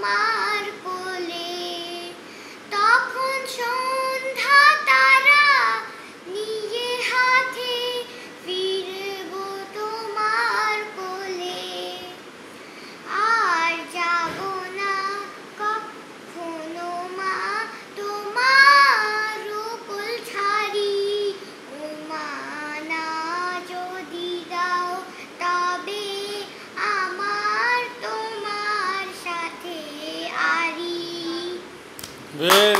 Mom. Very